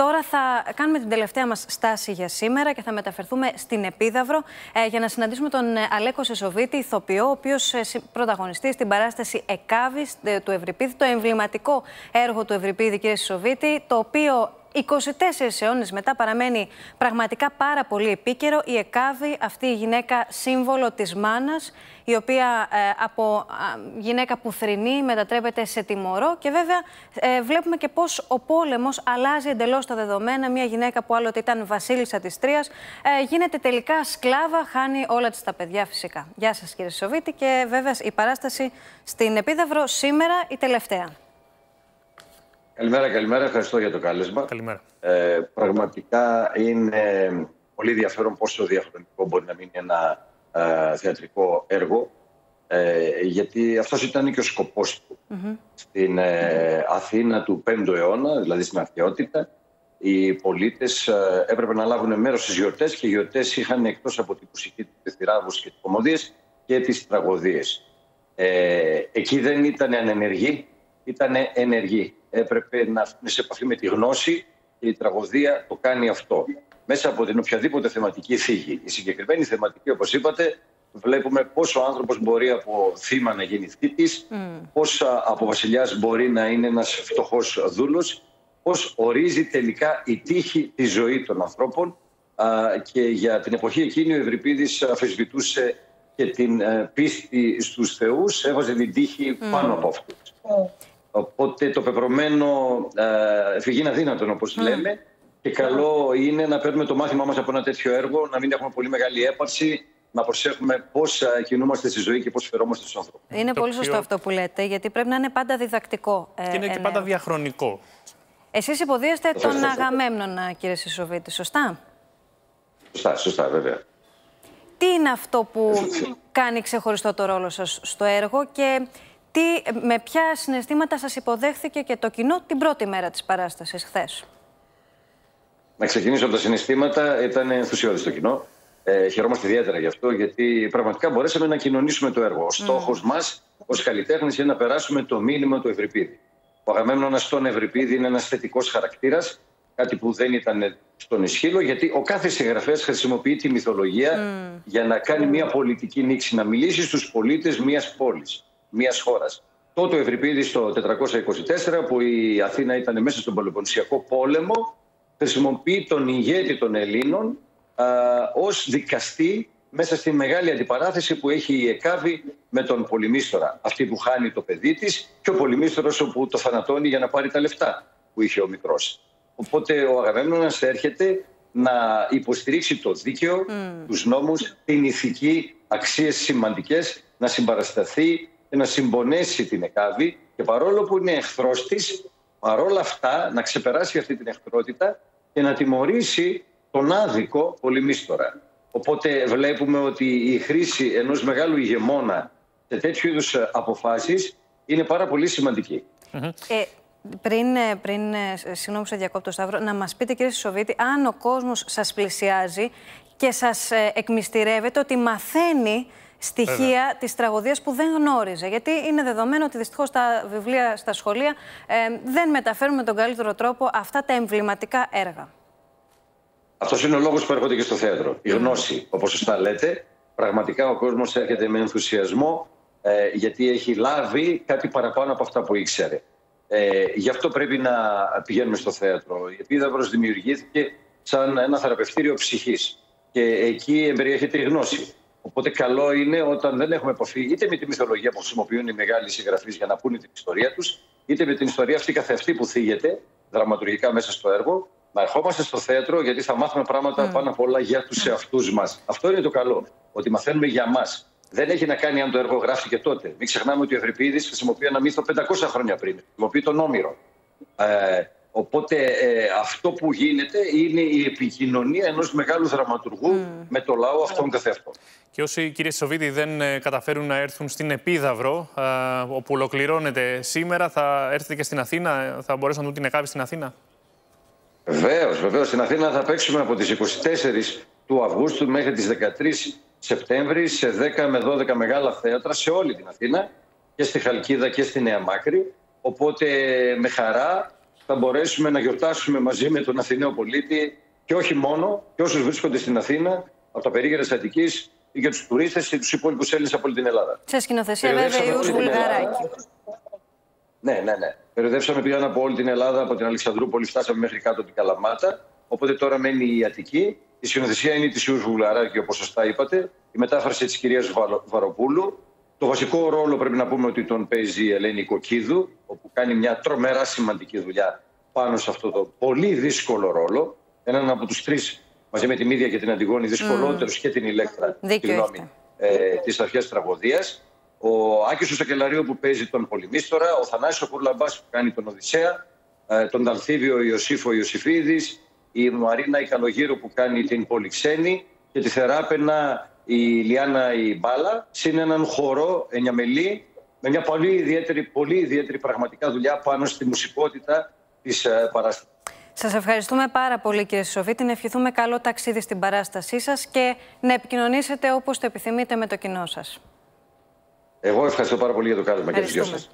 Τώρα θα κάνουμε την τελευταία μας στάση για σήμερα και θα μεταφερθούμε στην Επίδαυρο ε, για να συναντήσουμε τον ε, Αλέκο Σεσοβίτη, ηθοποιό, ο οποίος ε, πρωταγωνιστεί στην παράσταση Εκάβης του Ευρυπίδη, το εμβληματικό έργο του Ευρυπίδη, κύριε Σεσοβίτη, το οποίο 24 αιώνες μετά παραμένει πραγματικά πάρα πολύ επίκαιρο η Εκάβη, αυτή η γυναίκα σύμβολο της μάνας, η οποία ε, από γυναίκα που θρυνεί μετατρέπεται σε τιμωρό και βέβαια ε, βλέπουμε και πώς ο πόλεμος αλλάζει εντελώς τα δεδομένα. Μια γυναίκα που άλλοτε ήταν βασίλισσα της Τρίας ε, γίνεται τελικά σκλάβα, χάνει όλα της τα παιδιά φυσικά. Γεια σας κύριε Σοβίτη και βέβαια η παράσταση στην Επίδαυρο σήμερα η τελευταία. Καλημέρα, καλημέρα. Ευχαριστώ για το κάλεσμα. Καλημέρα. Ε, πραγματικά είναι πολύ ενδιαφέρον πόσο διαφορετικό μπορεί να μείνει ένα ε, θεατρικό έργο. Ε, γιατί αυτός ήταν και ο σκοπός του. Στην ε, Αθήνα του 5ου αιώνα, δηλαδή στην αρχαιότητα, οι πολίτες ε, έπρεπε να λάβουν μέρος στις γιορτές και οι γιορτές είχαν εκτός από την μουσική, του θηράβους και τις κομμωδίες και τις τραγωδίες. Ε, εκεί δεν ήταν ανενεργοί, ήταν ενεργοί έπρεπε να έρθουν σε επαφή με τη γνώση και η τραγωδία το κάνει αυτό. Μέσα από την οποιαδήποτε θεματική θήκη. Η συγκεκριμένη θεματική, όπως είπατε, βλέπουμε πόσο ο άνθρωπος μπορεί από θύμα να γίνει θήτης, mm. πώ από βασιλιάς μπορεί να είναι ένας φτωχός δούλος, πώς ορίζει τελικά η τύχη τη ζωή των ανθρώπων. Και για την εποχή εκείνη ο Ευρυπίδης αφισβητούσε και την ε, πίστη στους θεούς, έβαζε την τύχη πάνω από αυτούς. Οπότε το πεπρωμένο ε, φυγή είναι αδύνατο, όπως mm. λέμε. Και καλό είναι να παίρνουμε το μάθημά μας από ένα τέτοιο έργο, να μην έχουμε πολύ μεγάλη έπαρση, να προσέχουμε πώ ε, κινούμαστε στη ζωή και πώς φερόμαστε στους άνθρωπου. Είναι πολύ σωστό αυτό που λέτε, γιατί πρέπει να είναι πάντα διδακτικό. Ε, και είναι και πάντα διαχρονικό. Εσείς υποδίεστε τον Αγαμέμνονα, κύριε Σισοβίτη, σωστά; Σωστά, σωστά, βέβαια. Τι είναι αυτό που κάνει ξεχωριστό το ρόλο σας στο έργο και τι, με ποια συναισθήματα σας υποδέχθηκε και το κοινό την πρώτη μέρα της παράστασης χθες; Να ξεκινήσω από τα συναισθήματα. Ήταν ενθουσιώδη το κοινό. Ε, χαιρόμαστε ιδιαίτερα γι' αυτό, γιατί πραγματικά μπορέσαμε να κοινωνήσουμε το έργο. Ο στόχος mm. μας ως καλλιτέχνη είναι να περάσουμε το μήνυμα του Ευρυπίδη. Ο Αγαμένονα στον Ευρυπίδη είναι ένας θετικός χαρακτήρας, κάτι που δεν ήταν στον Ισχύλο, γιατί ο κάθε συγγραφέας χρησιμοποιεί τη μυθολογία mm. για να κάνει μια πολιτική νήξη, να μιλήσει στους πολίτες μιας πόλης μιας χώρας. Τότε ο Ευρυπίδης το 424, που η Αθήνα ήταν μέσα στον Πολυπονησιακό πόλεμο, χρησιμοποιεί τον ηγέτη των Ελλήνων ως δικαστή μέσα στη μεγάλη αντιπαράθεση που έχει η Εκάβη με τον Πολυμίστορα. Αυτή που χάνει το παιδί της και ο Πολυμίστορας όπου το θανατώνει για να πάρει τα λεφτά που είχε ο μικρός. Οπότε ο Αγαβέμνονας έρχεται να υποστηρίξει το δίκαιο, mm. τους νόμους, την ηθική, αξίες σημαντικές, να συμπαρασταθεί να συμπονέσει την ΕΚΑΒΗ και παρόλο που είναι εχθρός της, παρόλα αυτά να ξεπεράσει αυτή την εχθρότητα και να τιμωρήσει τον άδικο πολυμίστορα. Οπότε βλέπουμε ότι η χρήση ενός μεγάλου ηγεμόνα σε τέτοιου είδους αποφάσεις είναι πάρα πολύ σημαντική. Ε, πριν, ε, πριν, ε, συγγνώμη σε διακόπτω Σταύρο, να μας πείτε κύριε Σοβίτη, αν ο κόσμος σας πλησιάζει και σας ε, εκμυστηρεύεται ότι μαθαίνει στοιχεία της τραγωδίας που δεν γνώριζε. Γιατί είναι δεδομένο ότι δυστυχώς τα βιβλία στα σχολεία ε, δεν μεταφέρουν με τον καλύτερο τρόπο αυτά τα εμβληματικά έργα. Αυτός είναι ο λόγος που έρχονται και στο θέατρο. Η γνώση, όπως σωστά λέτε, πραγματικά ο κόσμος έρχεται με ενθουσιασμό ε, γιατί έχει λάβει κάτι παραπάνω από αυτά που ήξερε. Ε, γι' αυτό πρέπει να πηγαίνουμε στο θέατρο. Η Επίδαυρος δημιουργήθηκε σαν ένα θεραπευτήριο ψυχής και εκεί εμπεριέχεται η γνώση. Οπότε καλό είναι όταν δεν έχουμε επαφή είτε με τη μυθολογία που χρησιμοποιούν οι μεγάλοι συγγραφείς για να πούνε την ιστορία τους, είτε με την ιστορία αυτή καθεαυτή που θίγεται δραματουργικά μέσα στο έργο, να ερχόμαστε στο θέατρο γιατί θα μάθουμε πράγματα mm. πάνω απ' όλα για τους εαυτούς μας. Αυτό είναι το καλό. Ότι μαθαίνουμε για μας. Δεν έχει να κάνει αν το έργο γράφτηκε τότε. Μην ξεχνάμε ότι ο Ευρυπίδης χρησιμοποιεί ένα μύθο 500 χρόνια πριν. Χρησιμοποιεί τον Όμηρο. Ε, Οπότε ε, αυτό που γίνεται είναι η επικοινωνία ενός μεγάλου δραματουργού με το λαό αυτόν καθεαυτό. Και όσοι κύριε Σοβίτη δεν ε, καταφέρουν να έρθουν στην Επίδαυρο, ε, όπου ολοκληρώνεται σήμερα, θα έρθετε και στην Αθήνα, θα μπορέσουν να δουν την ΕΚΑΒΗ στην Αθήνα; Βεβαίως, βεβαίως. Στην Αθήνα θα παίξουμε από τις 24 του Αυγούστου μέχρι τις 13 Σεπτέμβρη σε 10 με 12 μεγάλα θέατρα σε όλη την Αθήνα και στη Χαλκίδα και στη Νέα Μάκρη. Οπότε με χαρά θα μπορέσουμε να γιορτάσουμε μαζί με τον Αθηναίο πολίτη και όχι μόνο, και όσους βρίσκονται στην Αθήνα, από τα περίγερα Αττικής ή για τους τουρίστες ή τους υπόλοιπους Έλληνες από όλη την Ελλάδα. Σε σκηνοθεσία, βέβαια, Ιούς Βουλγαράκη. Ναι, ναι, ναι. Περιοδεύσαμε πήγαν από όλη την Ελλάδα, από την Αλεξανδρούπολη, φτάσαμε μέχρι κάτω την Καλαμάτα. Οπότε τώρα μένει η Αττική. Η σκηνοθεσία είναι της Ιούς Βουλγαράκη, όπως σωστά είπατε. Η μετάφραση της κυρίας Βαροπούλου. Το βασικό ρόλο πρέπει να πούμε ότι τον παίζει η Ελένη Κοκίδου, όπου κάνει μια τρομερά σημαντική δουλειά πάνω σε αυτό το πολύ δύσκολο ρόλο. Έναν από τους τρεις, μαζί με την ίδια και την Αντιγόνη, δυσκολότερους mm. και την Ηλέκτρα ε, της αρχαίας τραγωδίας. Ο Άκης Σακελαρίου που παίζει τον Πολυμίστορα, ο Θανάσης Κουρλαμπάς που κάνει τον Οδυσσέα, ε, τον Δαλθίβιο Ιωσήφο Ιωσήφίδη, η Μαρίνα Ικαλογύρου που κάνει την Πολυξένη και τη Θεράπαινα η Λιάννα η Μπάλα, συν έναν χορό ενιαμελή με μια πολύ ιδιαίτερη, πολύ ιδιαίτερη πραγματικά δουλειά πάνω στη μουσικότητα της ε, παράστασης. Σας ευχαριστούμε πάρα πολύ, κύριε Σοβίτη. Να ευχηθούμε καλό ταξίδι στην παράστασή σας και να επικοινωνήσετε όπως το επιθυμείτε με το κοινό σας. Εγώ ευχαριστώ πάρα πολύ για το κάλεσμα και του δυο σας.